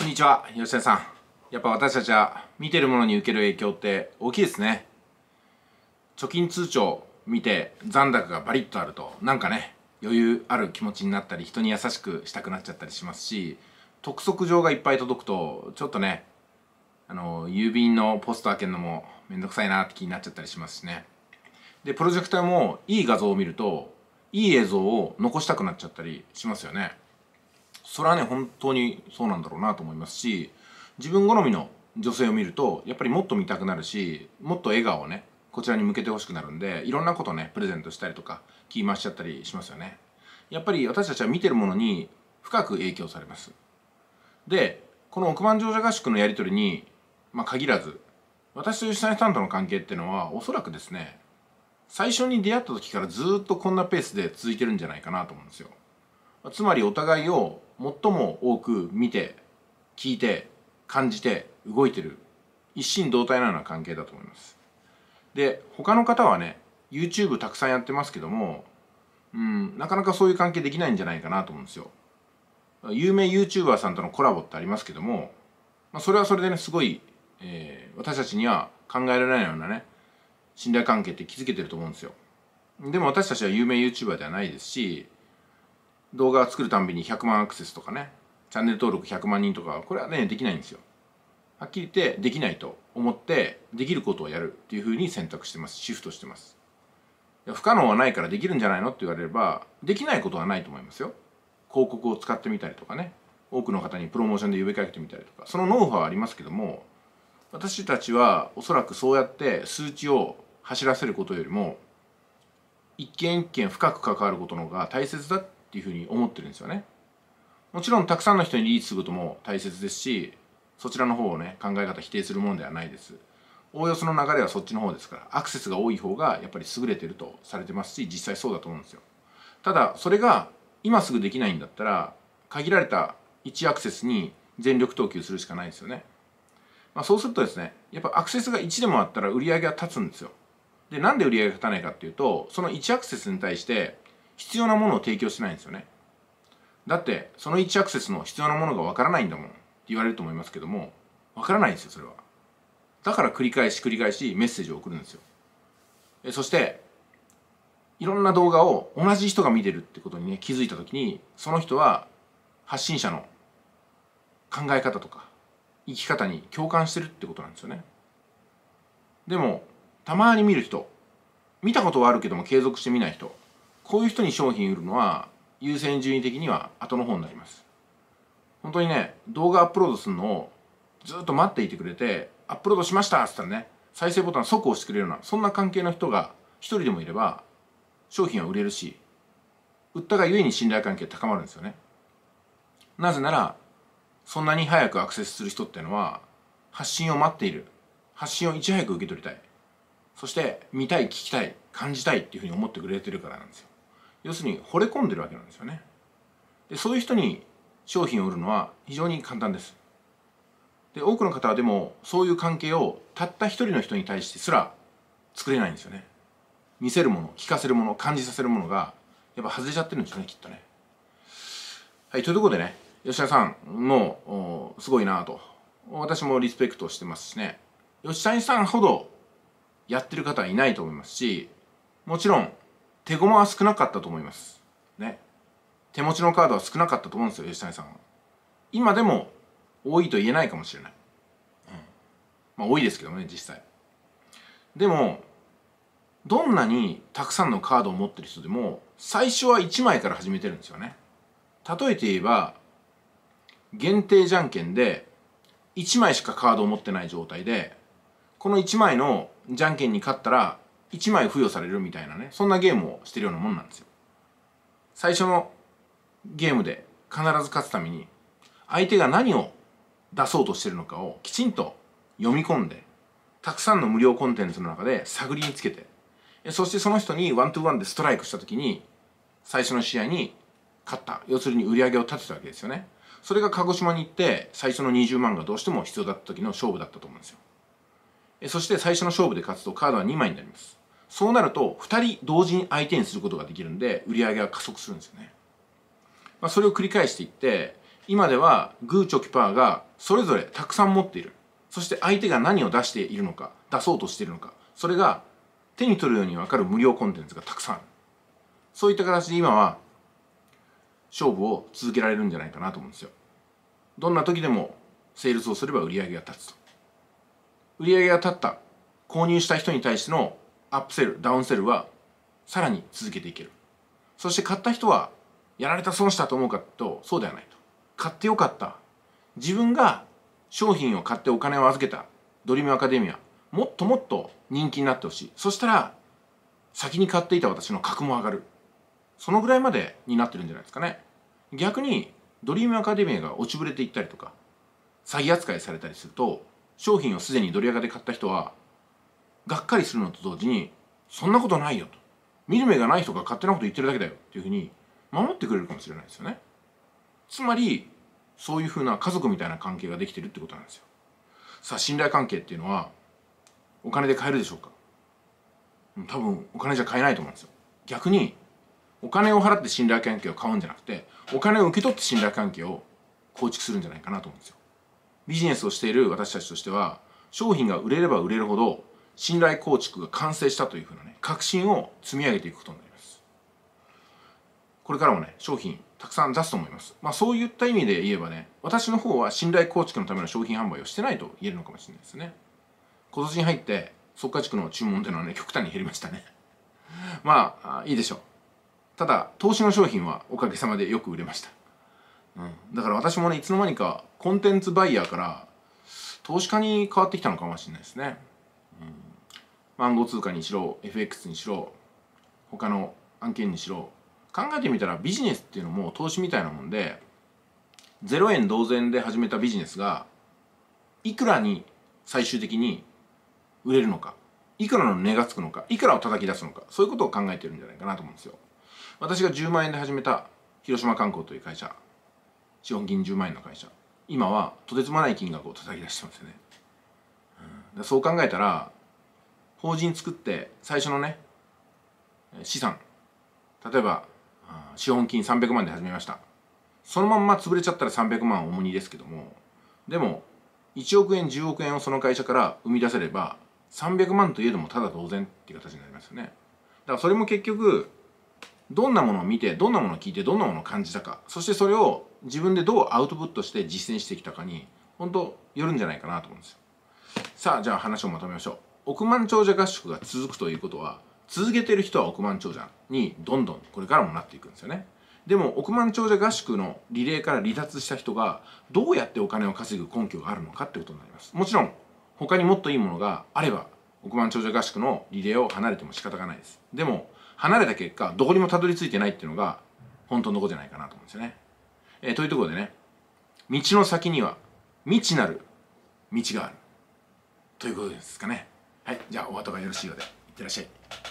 こんにちは、吉田さん。やっぱ私たちは見てるものに受ける影響って大きいですね。貯金通帳見て残高がバリッとあるとなんかね余裕ある気持ちになったり人に優しくしたくなっちゃったりしますし督促状がいっぱい届くとちょっとねあの郵便のポスト開けるのもめんどくさいなって気になっちゃったりしますしねでプロジェクターもいい画像を見るといい映像を残したくなっちゃったりしますよねそれはね本当にそうなんだろうなと思いますし自分好みの女性を見るとやっぱりもっと見たくなるしもっと笑顔をねこちらに向けてほしくなるんでいろんなことねプレゼントしたりとか気回しちゃったりしますよね。やっぱり私たちは見てるものに深く影響されます。でこの億万長者合宿のやり取りに、まあ、限らず私と吉谷さんとの関係っていうのはおそらくですね最初に出会った時からずっとこんなペースで続いてるんじゃないかなと思うんですよ。つまりお互いを最も多く見て聞いて感じて動いてる一心同体のような関係だと思います。で他の方はね YouTube たくさんやってますけどもうんなかなかそういう関係できないんじゃないかなと思うんですよ。有名 YouTuber さんとのコラボってありますけども、まあ、それはそれでねすごい、えー、私たちには考えられないようなね信頼関係って築けてると思うんですよ。でも私たちは有名 YouTuber ではないですし動画を作るたんびに100万アクセスとかねチャンネル登録100万人とかこれはねできないんですよ。はっきり言ってできないと思ってできることをやるっていうふうに選択してます。シフトしてます。不可能はないからできるんじゃないのって言われればできないことはないと思いますよ。広告を使ってみたりとかね。多くの方にプロモーションで呼びかけてみたりとか。そのノウハウはありますけども私たちはおそらくそうやって数値を走らせることよりも一件一件深く関わることの方が大切だってっていうふうに思ってるんですよね。もちろんたくさんの人にリーチすることも大切ですしそちらの方をね考え方否定するものではないです。おおよその流れはそっちの方ですからアクセスが多い方がやっぱり優れてるとされてますし実際そうだと思うんですよ。ただそれが今すぐできないんだったら限られた1アクセスに全力投球するしかないですよね、まあ、そうするとですねやっぱアクセスが1でもあったら売り上げが立つんですよ。でなんで売り上げが立たないかっていうとその1アクセスに対して必要なものを提供しないんですよね。だってその1アクセスの必要なものがわからないんだもん。って言われると思いますけどもわからないんですよそれは。だから繰り返し繰り返しメッセージを送るんですよ。そしていろんな動画を同じ人が見てるってことにね気づいた時にその人は発信者の考え方とか生き方に共感してるってことなんですよね。でもたまに見る人見たことはあるけども継続して見ない人こういう人に商品売るのは優先順位的には後の方になります。本当にね動画アップロードするのをずっと待っていてくれてアップロードしましたっつったらね再生ボタン即押してくれるようなそんな関係の人が一人でもいれば商品は売れるし売ったがゆえに信頼関係高まるんですよね。なぜならそんなに早くアクセスする人っていうのは発信を待っている。発信をいち早く受け取りたい。そして見たい聞きたい感じたいっていうふうに思ってくれてるからなんですよ。要するに惚れ込んでるわけなんですよね。でそういう人に商品を売るのは非常に簡単です。で多くの方はでもそういう関係をたった一人の人に対してすら作れないんですよね。見せるもの聞かせるもの感じさせるものがやっぱ外れちゃってるんですよねきっとね。はいというところでね吉田さんもすごいなと。私もリスペクトしてますしね。吉谷さんほどやってる方はいないと思いますしもちろん手駒は少なかったと思います。ね。手持ちのカードは少なかったと思うんですよ吉谷さんは。今でも多いと言えないかもしれない、うん、まあ多いですけどね実際。でもどんなにたくさんのカードを持ってる人でも最初は1枚から始めてるんですよね。例えて言えば限定じゃんけんで1枚しかカードを持ってない状態でこの1枚のじゃんけんに勝ったら1枚付与されるみたいなねそんなゲームをしてるようなもんなんですよ。最初のゲームで必ず勝つために相手が何を出そうとしてるのかをきちんと読み込んでたくさんの無料コンテンツの中で探りにつけてそしてその人にワントゥーワンでストライクした時に最初の試合に勝った。要するに売り上げを立てたわけですよね。それが鹿児島に行って最初の20万がどうしても必要だった時の勝負だったと思うんですよ。そして最初の勝負で勝つとカードは2枚になります。そうなると2人同時に相手にすることができるんで売り上げが加速するんですよね、まあ、それを繰り返していって今ではグーチョキパーがそれぞれたくさん持っている。そして相手が何を出しているのか出そうとしているのかそれが手に取るように分かる無料コンテンツがたくさんある。そういった形で今は勝負を続けられるんじゃないかなと思うんですよ。どんな時でもセールスをすれば売り上げが立つと。売り上げが立った購入した人に対してのアップセルダウンセルはさらに続けていける。そして買った人はやられた損したと思うかとそうではないと。買ってよかった。自分が商品を買ってお金を預けた。ドリームアカデミア。もっともっと人気になってほしい。そしたら先に買っていた私の格も上がる。そのぐらいまでになってるんじゃないですかね。逆にドリームアカデミアが落ちぶれていったりとか詐欺扱いされたりすると商品をすでにドリアカで買った人はがっかりするのと同時にそんなことないよと。見る目がない人が勝手なこと言ってるだけだよっていうふうに守ってくれるかもしれないですよね。つまりそういうふうな家族みたいな関係ができてるってことなんですよ。さあ信頼関係っていうのはお金で買えるでしょうか？多分お金じゃ買えないと思うんですよ。逆にお金を払って信頼関係を買うんじゃなくてお金を受け取って信頼関係を構築するんじゃないかなと思うんですよ。ビジネスをしている私たちとしては商品が売れれば売れるほど信頼構築が完成したというふうなね確信を積み上げていくことになります。これからもね商品たくさん出すと思います。まあそういった意味で言えばね私の方は信頼構築のための商品販売をしてないと言えるのかもしれないですね。今年に入って速稼地区の注文というのはね極端に減りましたね。まあいいでしょう。ただ投資の商品はおかげさまでよく売れました、うん、だから私もねいつの間にかコンテンツバイヤーから投資家に変わってきたのかもしれないですね、うん、暗号通貨にしろ FX にしろ他の案件にしろ考えてみたらビジネスっていうのも投資みたいなもんで0円同然で始めたビジネスがいくらに最終的に売れるのかいくらの値がつくのかいくらを叩き出すのかそういうことを考えてるんじゃないかなと思うんですよ。私が10万円で始めた広島観光という会社資本金10万円の会社今はとてつもない金額を叩き出してますよね、そう考えたら法人作って最初のね資産。例えば資本金300万で始めました。そのまんま潰れちゃったら300万重荷ですけどもでも1億円10億円をその会社から生み出せれば300万といえどもただ同然っていう形になりますよね。だからそれも結局どんなものを見てどんなものを聞いてどんなものを感じたかそしてそれを自分でどうアウトプットして実践してきたかに本当よるんじゃないかなと思うんですよ。さあじゃあ話をまとめましょう。億万長者合宿が続くということは続けてる人は億万長者にどんどんこれからもなっていくんですよね。でも億万長者合宿のリレーから離脱した人がどうやってお金を稼ぐ根拠があるのかってことになります。もちろん他にもっといいものがあれば億万長者合宿のリレーを離れても仕方がないです。でも離れた結果どこにもたどり着いてないっていうのが本当のことじゃないかなと思うんですよね。えー、というところでね道の先には未知なる道がある。ということですかね。はいじゃあお後がよろしいようでいってらっしゃい。